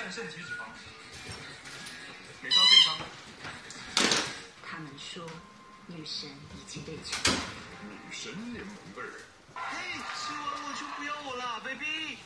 战胜体脂肪，美到健康。他们说，女神已经被囚。女神联盟味儿。嘿，吃完我就不要我了，baby。